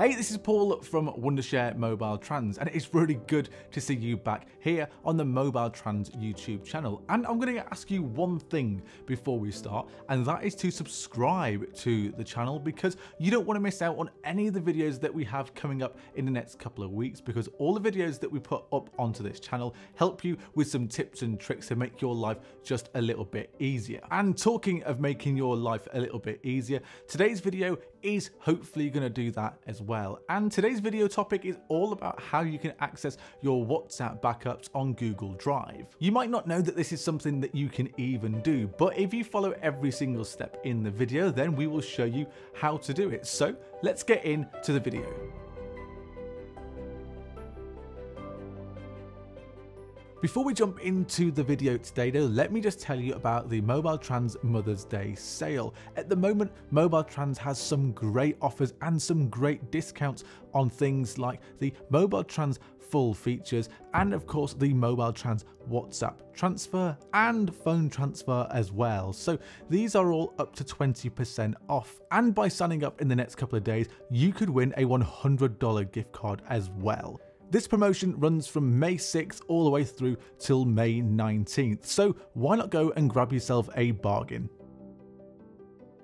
Hey, this is Paul from Wondershare Mobile Trans, and it's really good to see you back here on the Mobile Trans YouTube channel. And I'm going to ask you one thing before we start, and that is to subscribe to the channel because you don't want to miss out on any of the videos that we have coming up in the next couple of weeks because all the videos that we put up onto this channel help you with some tips and tricks to make your life just a little bit easier. And talking of making your life a little bit easier, today's video is hopefully going to do that as well. And today's video topic is all about how you can access your WhatsApp backups on Google Drive. You might not know that this is something that you can even do, but if you follow every single step in the video, then we will show you how to do it. So let's get into the video. Before we jump into the video today though, let me just tell you about the Mobile Trans Mother's Day sale. At the moment, Mobile Trans has some great offers and some great discounts on things like the Mobile Trans full features and of course the Mobile Trans WhatsApp transfer and phone transfer as well. So these are all up to 20% off and by signing up in the next couple of days, you could win a $100 gift card as well. This promotion runs from May 6th all the way through till May 19th, so why not go and grab yourself a bargain?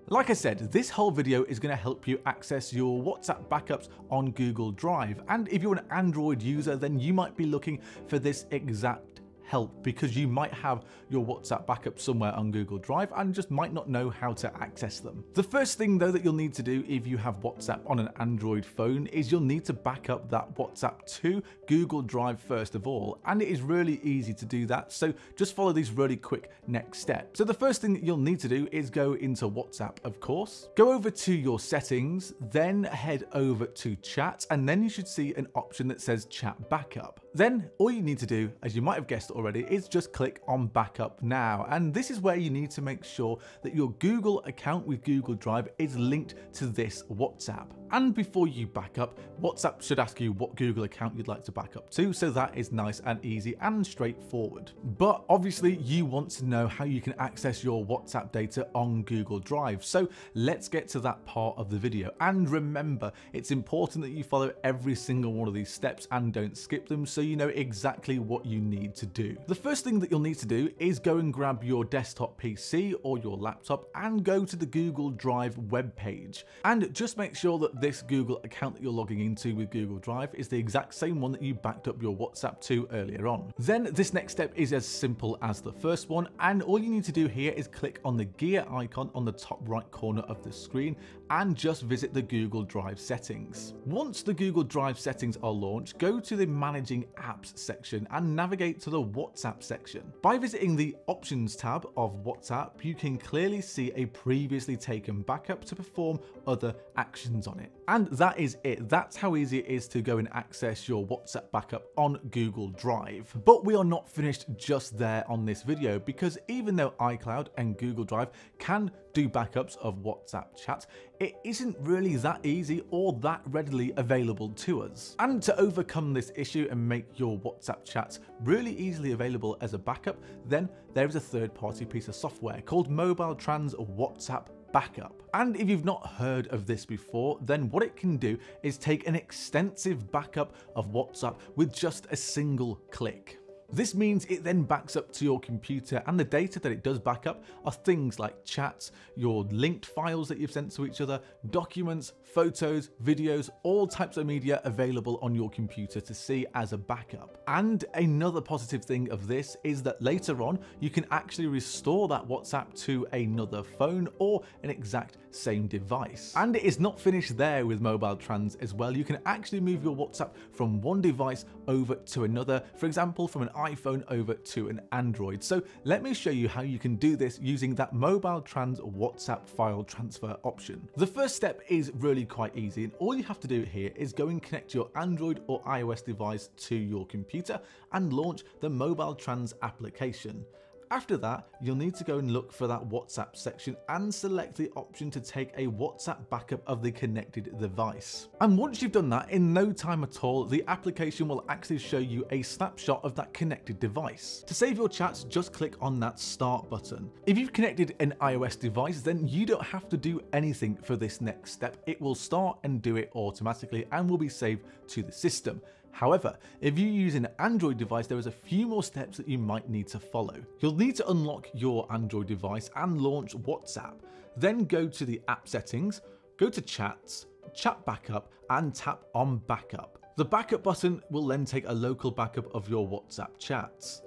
Like I said, this whole video is going to help you access your WhatsApp backups on Google Drive, and if you're an Android user, then you might be looking for this exact help because you might have your WhatsApp backup somewhere on Google Drive and just might not know how to access them. The first thing though that you'll need to do if you have WhatsApp on an Android phone is you'll need to back up that WhatsApp to Google Drive first of all and it is really easy to do that so just follow these really quick next steps. So the first thing that you'll need to do is go into WhatsApp of course, go over to your settings, then head over to chat and then you should see an option that says chat backup. Then all you need to do, as you might have guessed already, is just click on backup now. And this is where you need to make sure that your Google account with Google Drive is linked to this WhatsApp. And before you back up, WhatsApp should ask you what Google account you'd like to back up to, so that is nice and easy and straightforward. But obviously you want to know how you can access your WhatsApp data on Google Drive, so let's get to that part of the video. And remember, it's important that you follow every single one of these steps and don't skip them so you know exactly what you need to do. The first thing that you'll need to do is go and grab your desktop PC or your laptop and go to the Google Drive webpage. And just make sure that this Google account that you're logging into with Google Drive is the exact same one that you backed up your WhatsApp to earlier on. Then this next step is as simple as the first one and all you need to do here is click on the gear icon on the top right corner of the screen and just visit the Google Drive settings. Once the Google Drive settings are launched, go to the managing apps section and navigate to the WhatsApp section. By visiting the options tab of WhatsApp, you can clearly see a previously taken backup to perform other actions on it. And that is it. That's how easy it is to go and access your WhatsApp backup on Google Drive. But we are not finished just there on this video because even though iCloud and Google Drive can do backups of WhatsApp chats, it isn't really that easy or that readily available to us. And to overcome this issue and make your WhatsApp chats really easily available as a backup, then there is a third party piece of software called Mobile Trans WhatsApp backup. And if you've not heard of this before, then what it can do is take an extensive backup of WhatsApp with just a single click. This means it then backs up to your computer and the data that it does back up are things like chats, your linked files that you've sent to each other, documents, photos, videos, all types of media available on your computer to see as a backup. And another positive thing of this is that later on you can actually restore that WhatsApp to another phone or an exact same device. And it is not finished there with mobile trans as well. You can actually move your WhatsApp from one device over to another, for example from an iPhone over to an Android. So let me show you how you can do this using that mobile trans WhatsApp file transfer option. The first step is really quite easy and all you have to do here is go and connect your Android or iOS device to your computer and launch the Mobile Trans application. After that, you'll need to go and look for that WhatsApp section and select the option to take a WhatsApp backup of the connected device. And once you've done that, in no time at all, the application will actually show you a snapshot of that connected device. To save your chats, just click on that start button. If you've connected an iOS device, then you don't have to do anything for this next step. It will start and do it automatically and will be saved to the system. However, if you use an Android device, there is a few more steps that you might need to follow. You'll need to unlock your Android device and launch WhatsApp. Then go to the app settings, go to chats, chat backup, and tap on backup. The backup button will then take a local backup of your WhatsApp chats.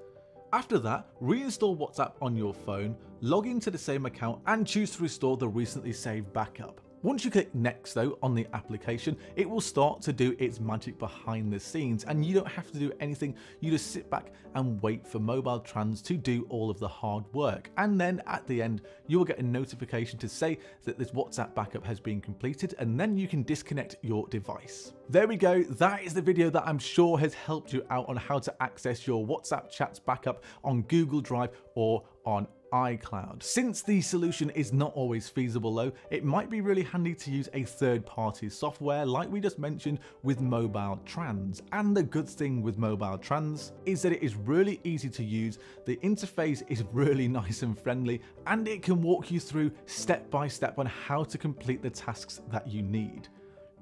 After that, reinstall WhatsApp on your phone, log into the same account and choose to restore the recently saved backup. Once you click next though on the application, it will start to do its magic behind the scenes and you don't have to do anything, you just sit back and wait for Mobile Trans to do all of the hard work. And then at the end, you will get a notification to say that this WhatsApp backup has been completed and then you can disconnect your device. There we go, that is the video that I'm sure has helped you out on how to access your WhatsApp chats backup on Google Drive or on iCloud. Since the solution is not always feasible though, it might be really handy to use a third-party software like we just mentioned with Mobile Trans. And the good thing with Mobile Trans is that it is really easy to use, the interface is really nice and friendly, and it can walk you through step by step on how to complete the tasks that you need.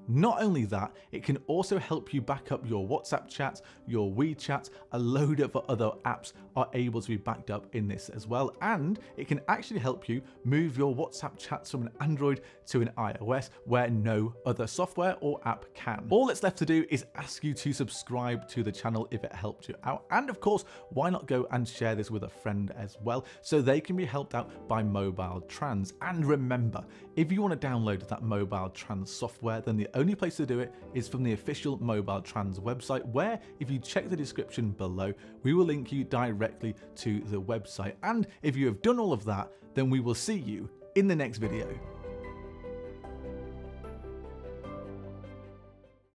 Not only that, it can also help you back up your WhatsApp chats, your WeChat, a load of other apps are able to be backed up in this as well. And it can actually help you move your WhatsApp chats from an Android to an iOS where no other software or app can. All that's left to do is ask you to subscribe to the channel if it helped you out. And of course, why not go and share this with a friend as well so they can be helped out by Mobile Trans. And remember, if you want to download that Mobile Trans software, then the only place to do it is from the official Mobile Trans website, where if you check the description below, we will link you directly to the website. And if you have done all of that, then we will see you in the next video.